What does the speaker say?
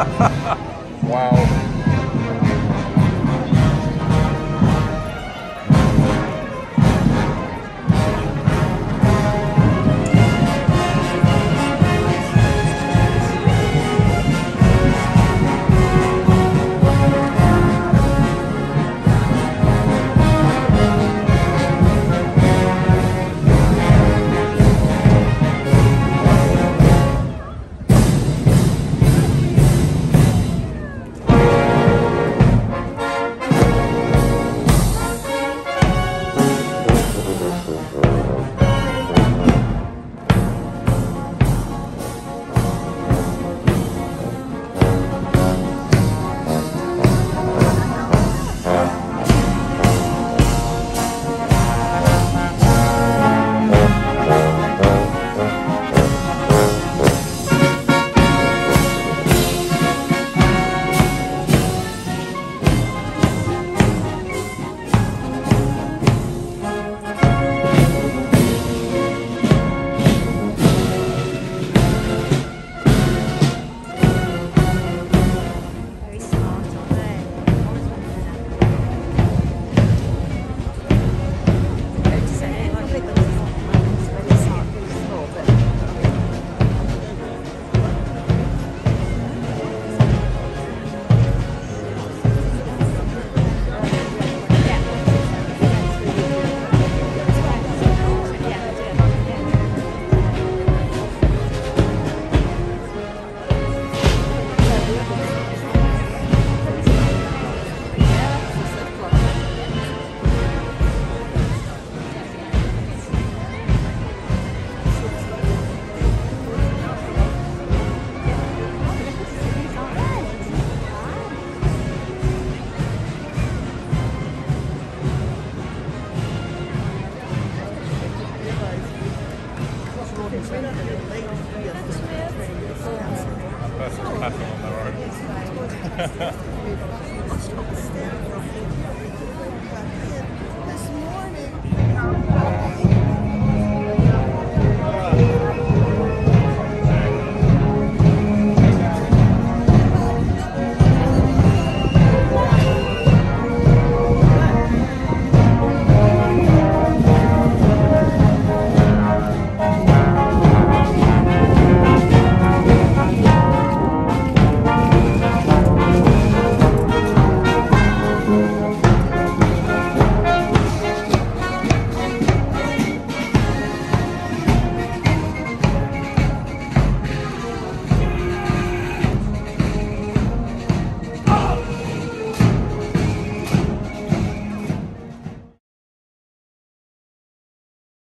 wow. A classic on the road.